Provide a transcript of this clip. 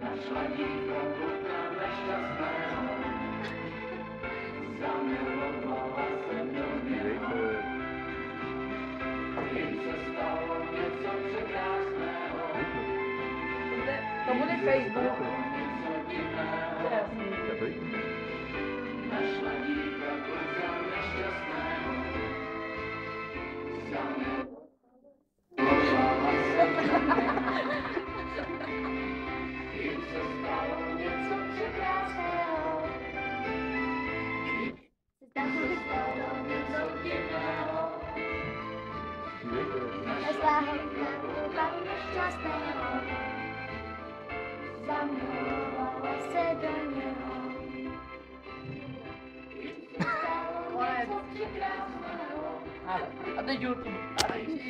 Našla Facebook. Zamilovala se do